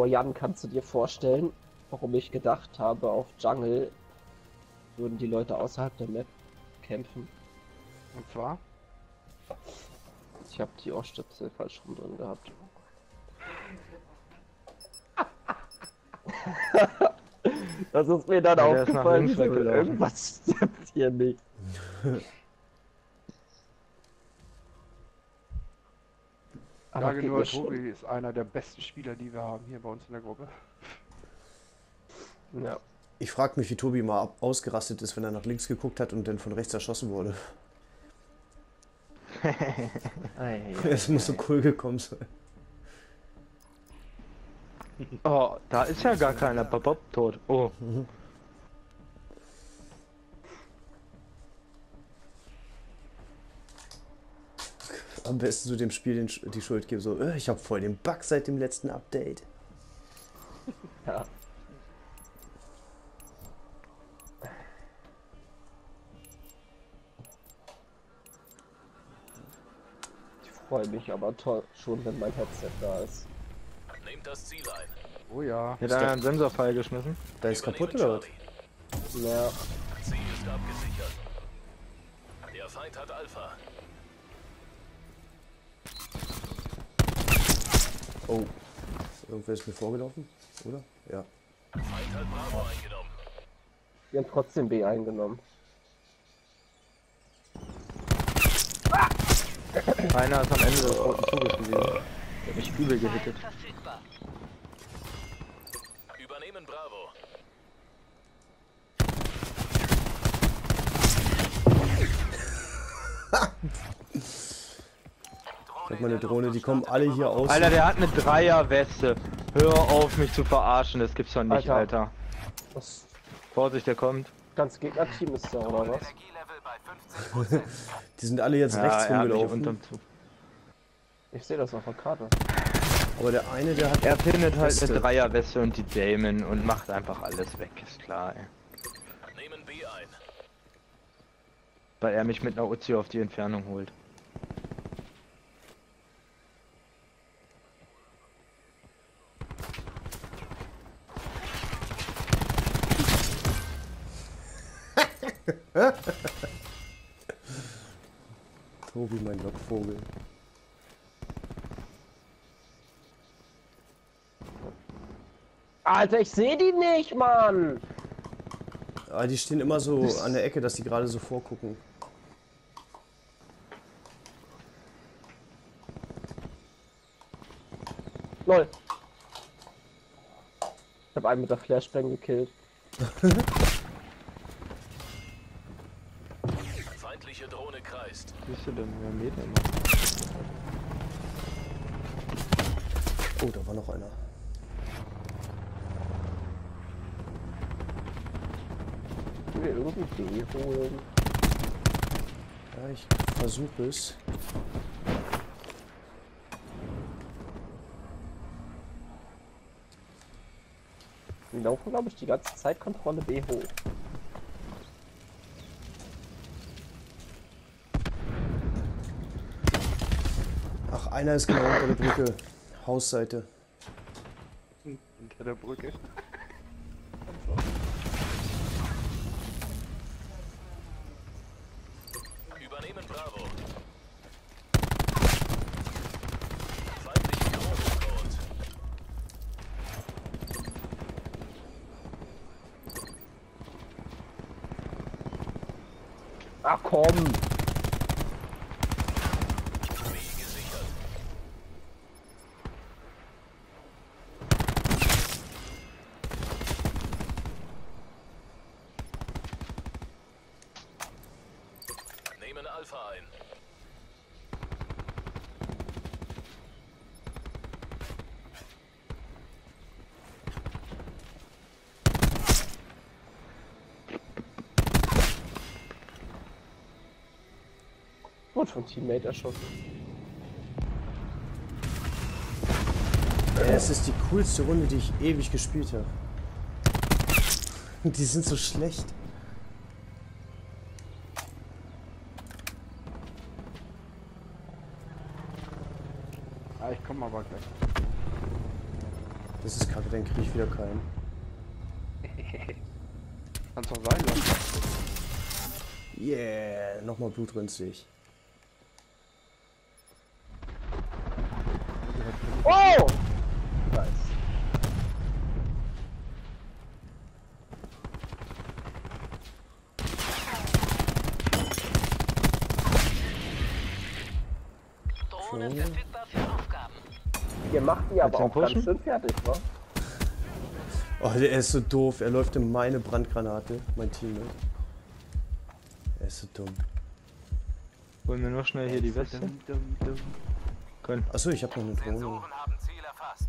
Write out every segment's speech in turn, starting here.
Boah, Jan, kannst du dir vorstellen, warum ich gedacht habe, auf Jungle würden die Leute außerhalb der Map kämpfen? Und zwar? Ich habe die Ohrstöpsel falsch rum drin gehabt. das ist mir dann Ja, aufgefallen. Irgendwas stimmt hier nicht. Aber sage nur. Tobi ist einer der besten Spieler, die wir haben hier bei uns in der Gruppe. Ja. Ich frage mich, wie Tobi mal ausgerastet ist, wenn er nach links geguckt hat und dann von rechts erschossen wurde. Es muss so cool gekommen sein. Oh, da ist ja gar keiner. Bob tot. Oh. Am besten so dem Spiel den, die Schuld geben, so, äh, ich habe voll den Bug seit dem letzten Update. ja. Ich freue mich aber toll schon, wenn mein Headset da ist. Nehmt das Ziel ein. Oh ja. Hat einer einen Sensorpfeil geschmissen? Da ist kaputt oder was? Ja, Ziel ist abgesichert. Der Feind hat Alpha. Oh. Irgendwer ist mir vorgelaufen, oder? Ja. Wir haben trotzdem B eingenommen. Einer ist am Ende des roten Zuges gewesen. Der hat mich übel gehittet. Übernehmen Bravo. Ich hab meine Drohne, die kommen alle hier aus. Alter, der hat eine Dreierweste. Hör auf, mich zu verarschen. Das gibt's doch nicht, Alter. Alter. Das Vorsicht, der kommt. ganze Gegnerteam ist da, oder was? Die sind alle jetzt rechts hat mich rumgelaufen. Ich sehe das auf der Karte. Aber der eine, der hat. Er findet halt Weste. eine Dreierweste und die Damon und macht einfach alles weg, ist klar, ey. Nehmen B ein. Weil er mich mit einer Uzi auf die Entfernung holt. Tobi, mein Lockvogel. Alter, ich sehe die nicht, Mann! Ah, die stehen immer so an der Ecke, dass die gerade so vorgucken. Lol. Ich habe einen mit der Flashbang gekillt. Feindliche Drohne kreist. Siehst du denn, wer Meter Oh, da war noch einer. Ich will irgendwie B holen. Ja, ich versuche es. Die laufen, glaube ich, die ganze Zeit Kontrolle B hoch. Einer ist genau unter der Brücke. Hausseite. Unter der Brücke. Übernehmen Bravo. Ach komm! B gesichert. Alpha ein. Wurde von Teammate erschossen. Es ist die coolste Runde, die ich ewig gespielt habe. Die sind so schlecht. Ah, ich komme aber gleich. Das ist kacke, dann kriege ich wieder keinen. Kannst doch sein lassen. Yeah, nochmal blutrünstig. Oh! Nice. Drohnen Okay. verfügbar für. Ihr macht die aber auch ganz schön fertig, wa? Oh, der ist so doof. Er läuft in meine Brandgranate, mein Teammate. Er ist so dumm. Holen wir nur schnell hier die Weste. Können. Achso, ich habe noch eine Drohne. Erfasst.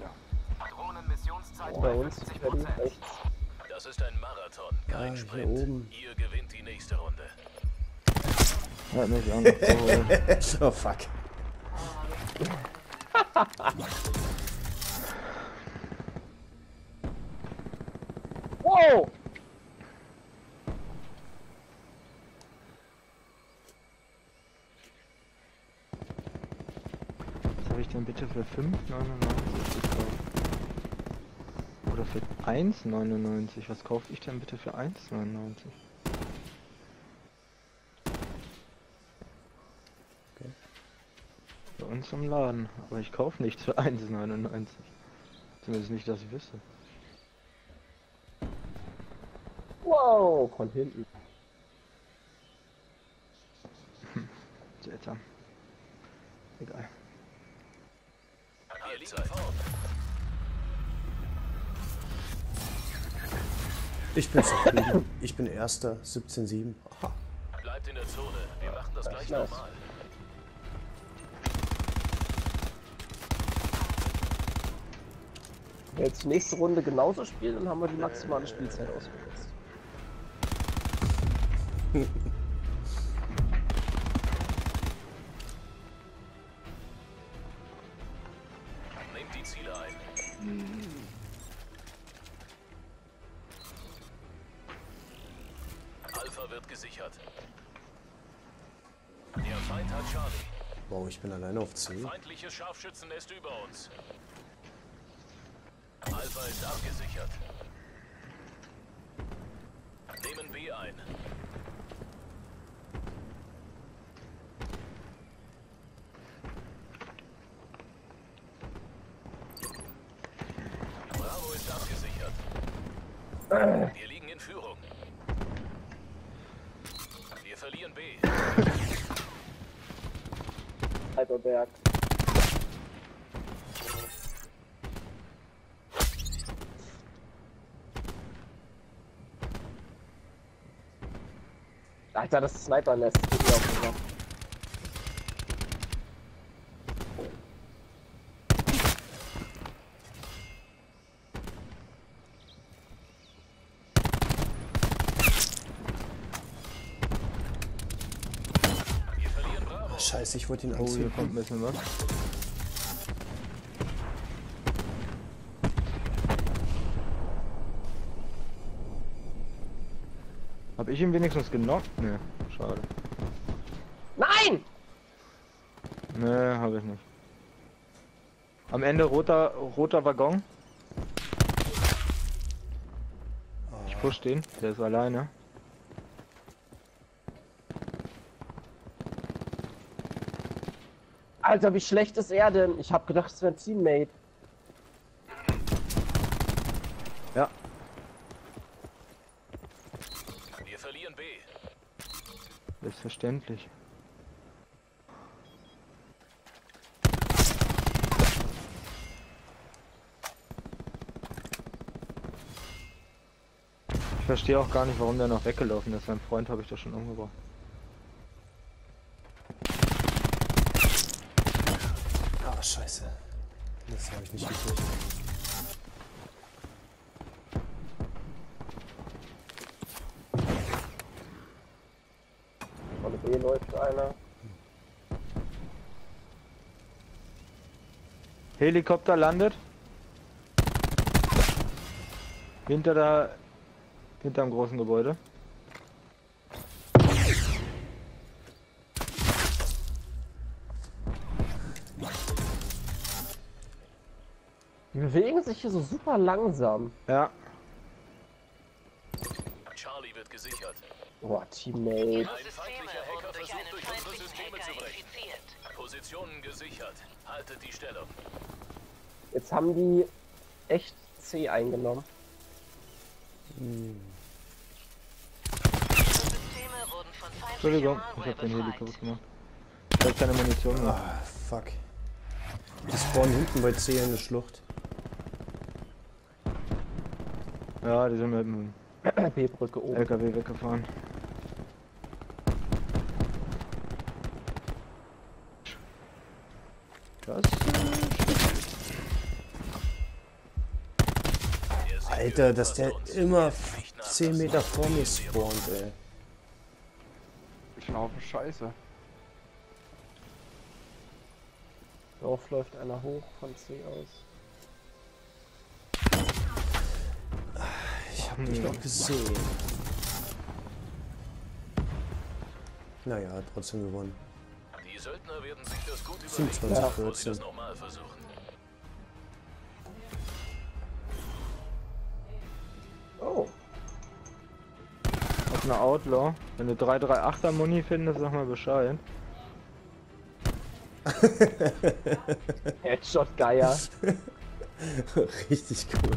Ja. Bei bei uns Das ist ein Marathon, kein Ah, hier Sprint. oben. Ihr gewinnt die nächste Runde. Hat mich noch geholt. oh fuck. Wow! Was habe ich denn bitte für 5,99 gekauft? Oder für 1,99? Was kaufe ich denn bitte für 1,99? Okay. Bei uns im Laden. Aber ich kaufe nichts für 1,99. Zumindest nicht, dass ich wüsste. Wow! Von hinten. Seltsam. Egal. Ihr liegt vorn. Ich bin zufrieden. Ich bin Erster, 17-7. Aha. Bleibt in der Zone. Wir machen das gleich nice. nochmal. Wenn wir jetzt die nächste Runde genauso spielen, dann haben wir die maximale Spielzeit ausgenutzt. Wow, ich bin alleine auf 10. Feindliches Scharfschützennest über uns. Alpha ist abgesichert. Nehmen B ein. Bravo ist abgesichert. Wir liegen in Führung. Wir verlieren B. Heidelberg. Alter, das Sniper lässt geht mir auf den Sack. Wir verlieren Bravo. Scheiße, ich wollte ihn Oh, hier anziehen. kommt ein bisschen was. Hab ich ihn wenigstens genockt? Ne, schade. Nein! Ne, habe ich nicht. Am Ende roter, roter Waggon. Ich push den, der ist alleine. Alter, wie schlecht ist er denn? Ich hab gedacht, es wäre ein Teammate. Ja, Wir verlieren B. selbstverständlich. Ich verstehe auch gar nicht, warum der noch weggelaufen ist. Sein Freund habe ich doch schon umgebracht. Ah, scheiße. Das habe ich nicht gekriegt. Von B läuft einer. Helikopter landet. Hinter der. Hinterm großen Gebäude. Die bewegen sich hier so super langsam. Ja, Charlie wird gesichert. Boah, Teammate. Ein feindlicher Hacker versucht, durch unsere Systeme zu brechen. Positionen gesichert. Haltet die Stellung. Jetzt haben die echt C eingenommen. Feindlicher Entschuldigung, ich hab den Heli befreit. kaputt gemacht. Ich hab keine Munition mehr. Ah, fuck. Die spawnen hinten bei C in der Schlucht. Ja, die sind mit dem B-Brücke oben. LKW weggefahren. Das Alter, dass der immer Nicht 10 nachlassen. Meter vor mir spawnt, ey. Ich laufe Scheiße. Dorf läuft einer hoch von C aus. Hab dich doch gesehen. Naja, hat trotzdem gewonnen. Die Söldner werden sich das gut überlegen, 27, bevor sie 14. das nochmal versuchen. Oh, auf einer Outlaw. Wenn du 338er Muni findest, sag mal Bescheid. Headshot Geier. Richtig gut.